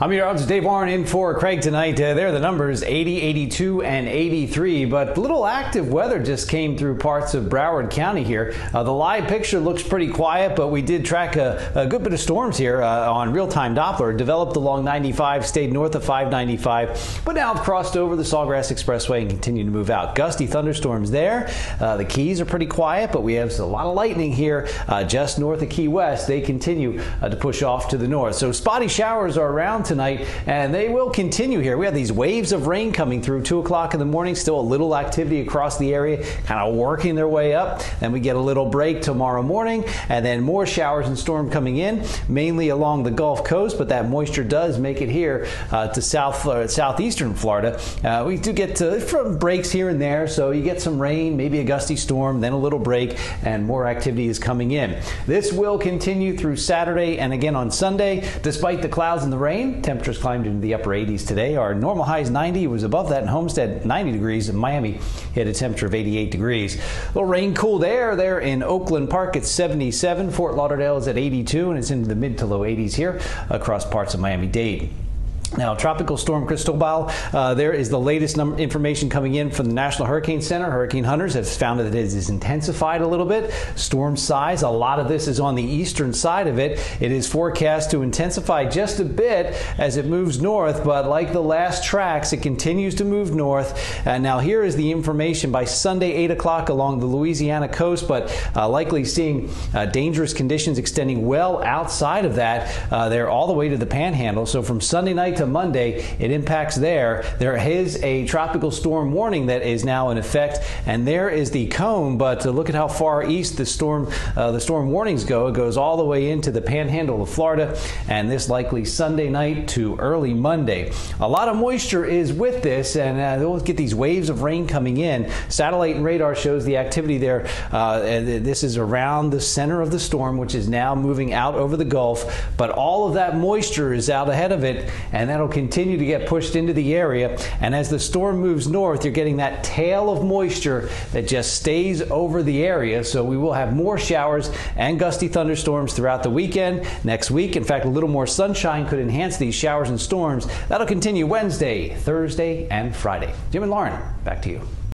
I'm your odds. Dave Warren in for Craig tonight. Uh, there are the numbers 80, 82, and 83. But little active weather just came through parts of Broward County here. Uh, the live picture looks pretty quiet, but we did track a, a good bit of storms here uh, on real time Doppler. Developed along 95, stayed north of 595, but now have crossed over the Sawgrass Expressway and continue to move out. Gusty thunderstorms there. Uh, the Keys are pretty quiet, but we have a lot of lightning here uh, just north of Key West. They continue uh, to push off to the north. So spotty showers are around tonight, and they will continue here. We have these waves of rain coming through 2 o'clock in the morning, still a little activity across the area, kind of working their way up. Then we get a little break tomorrow morning, and then more showers and storm coming in, mainly along the Gulf Coast, but that moisture does make it here uh, to south uh, southeastern Florida. Uh, we do get to, from breaks here and there, so you get some rain, maybe a gusty storm, then a little break, and more activity is coming in. This will continue through Saturday and again on Sunday, despite the clouds and the rain. Temperatures climbed into the upper 80s today. Our normal high is 90. It was above that in Homestead, 90 degrees. In Miami hit a temperature of 88 degrees. A little rain cooled air there in Oakland Park at 77. Fort Lauderdale is at 82, and it's into the mid to low 80s here across parts of Miami Dade. Now, Tropical Storm Cristobal, uh, there is the latest information coming in from the National Hurricane Center. Hurricane hunters have found that it is intensified a little bit. Storm size, a lot of this is on the eastern side of it. It is forecast to intensify just a bit as it moves north, but like the last tracks, it continues to move north. Uh, now, here is the information by Sunday, 8 o'clock along the Louisiana coast, but uh, likely seeing uh, dangerous conditions extending well outside of that. Uh, they're all the way to the panhandle. So from Sunday night to Monday, it impacts there. There is a tropical storm warning that is now in effect, and there is the cone. But uh, look at how far east the storm uh, the storm warnings go. It goes all the way into the Panhandle of Florida, and this likely Sunday night to early Monday. A lot of moisture is with this, and uh, they'll get these waves of rain coming in. Satellite and radar shows the activity there. Uh, this is around the center of the storm, which is now moving out over the Gulf. But all of that moisture is out ahead of it, and and that'll continue to get pushed into the area. And as the storm moves north, you're getting that tail of moisture that just stays over the area. So we will have more showers and gusty thunderstorms throughout the weekend. Next week, in fact, a little more sunshine could enhance these showers and storms. That'll continue Wednesday, Thursday, and Friday. Jim and Lauren, back to you.